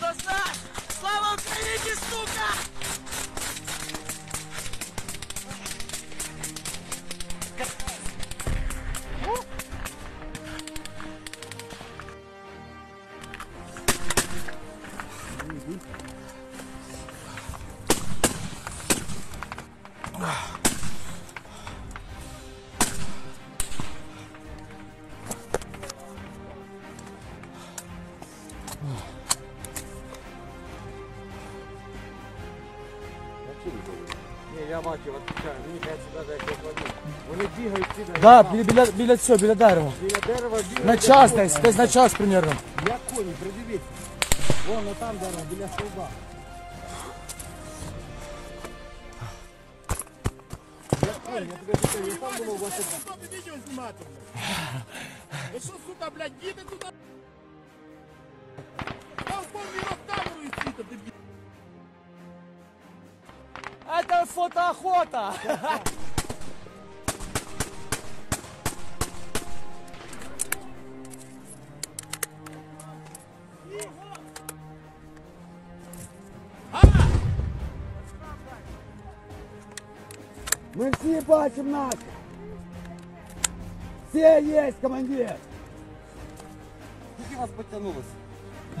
назад! Слава Україні, сука! Ні, я бачив, відповідаю. Мені кажеться, навіть як вони. Вони бігають всі на Да, біля, біля, біля цього, біля дерева. біля дерева бігають. На час десь, десь на час примерно. Як коні, придивіться. Вон там дерево, біля стовба. Як коні, я тобі кажу, я там було у вас. Що ти відео знімати? Ви що, сука, блядь, їде туди? Это фотоохота! Ми всі бачимо наші. Все є, командир. Скільки вас потягнулося?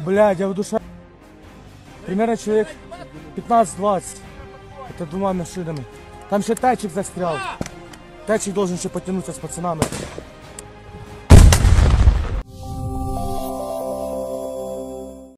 Блядь, я в душе. Примерно человек 15-20. Это двумя машинами. Там ще тачик застрял. Тачик должен ще потянуться с пацанами.